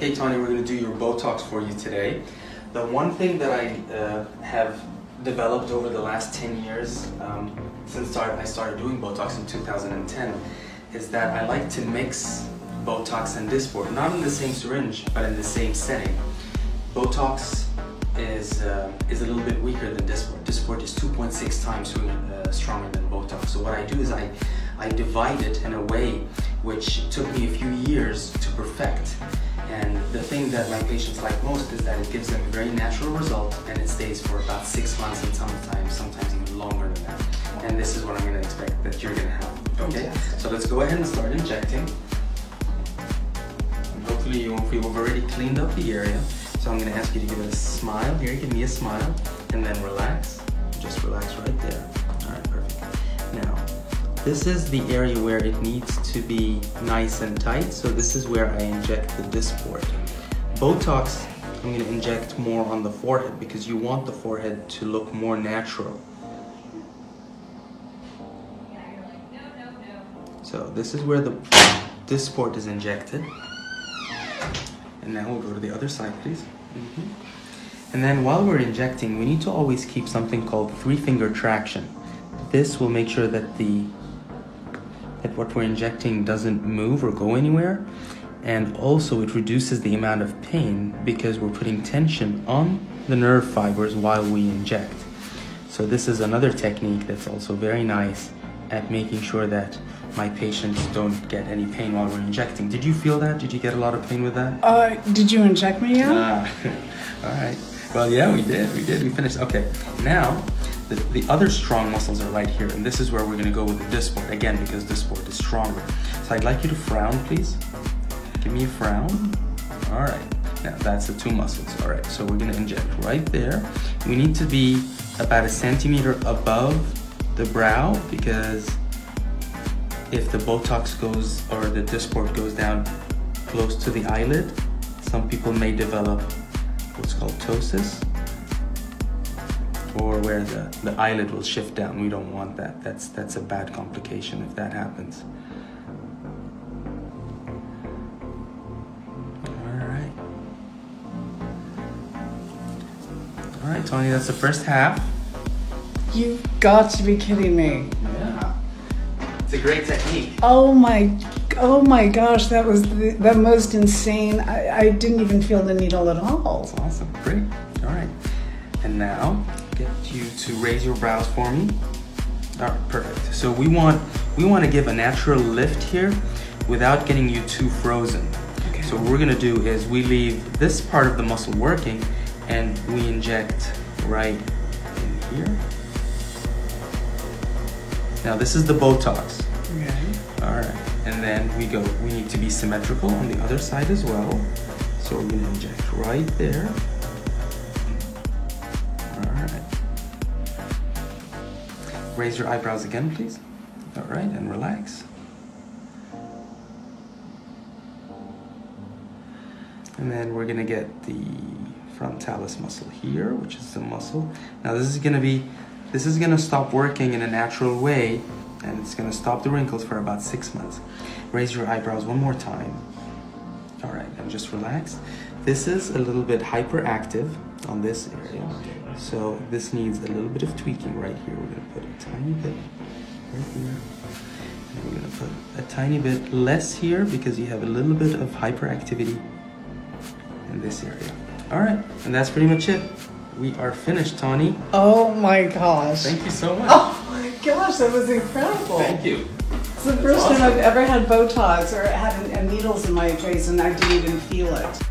Botox for you today. The one thing that I uh, have developed over the last 10 years, um, since start, I started doing Botox in 2010, is that I like to mix Botox and Dysport, not in the same syringe, but in the same setting. Botox is, uh, is a little bit weaker than Dysport. Dysport is 2.6 times uh, stronger than Botox. So what I do is I, I divide it in a way which took me a few years to perfect. And the thing that my patients like most is that it gives them a very natural result and it stays for about six months and sometimes, sometimes even longer than that. And this is what I'm gonna expect that you're gonna have, okay? So let's go ahead and start injecting. And hopefully you, we've already cleaned up the area. So I'm gonna ask you to give it a smile. Here, give me a smile and then relax. Just relax right there. All right, perfect. Now, this is the area where it needs to be nice and tight, so this is where I inject the Dysport. Botox, I'm gonna inject more on the forehead because you want the forehead to look more natural. So this is where the Dysport is injected. And now we'll go to the other side, please. Mm -hmm. And then while we're injecting, we need to always keep something called three finger traction. This will make sure that the that what we're injecting doesn't move or go anywhere. And also it reduces the amount of pain because we're putting tension on the nerve fibers while we inject. So this is another technique that's also very nice at making sure that my patients don't get any pain while we're injecting. Did you feel that? Did you get a lot of pain with that? Uh, did you inject me yet? Ah, all right. Well, yeah, we did. We did. We finished. Okay. Now, the, the other strong muscles are right here, and this is where we're gonna go with the Dysport, again, because Dysport is stronger. So I'd like you to frown, please. Give me a frown. All right, now that's the two muscles. All right, so we're gonna inject right there. We need to be about a centimeter above the brow because if the Botox goes or the Dysport goes down close to the eyelid, some people may develop what's called ptosis or where the, the eyelid will shift down. We don't want that. That's, that's a bad complication if that happens. All right. All right, Tawny, that's the first half. You've got to be kidding me. Yeah. It's a great technique. Oh my, oh my gosh, that was the, the most insane. I, I didn't even feel the needle at all. That's awesome. Great. And now get you to raise your brows for me. All right, perfect. So we want we want to give a natural lift here without getting you too frozen. Okay. So what we're gonna do is we leave this part of the muscle working and we inject right in here. Now this is the Botox. Okay. All right, and then we go, we need to be symmetrical on the other side as well. So we're gonna inject right there. Raise your eyebrows again, please. All right, and relax. And then we're gonna get the frontalis muscle here, which is the muscle. Now this is gonna be, this is gonna stop working in a natural way and it's gonna stop the wrinkles for about six months. Raise your eyebrows one more time. All right, and just relax. This is a little bit hyperactive on this area. So this needs a little bit of tweaking right here. We're gonna put a tiny bit right here. And we're gonna put a tiny bit less here because you have a little bit of hyperactivity in this area. All right, and that's pretty much it. We are finished, Tawny. Oh my gosh. Thank you so much. Oh my gosh, that was incredible. Thank you. It's the first awesome. time I've ever had Botox or had needles in my face and I didn't even feel it.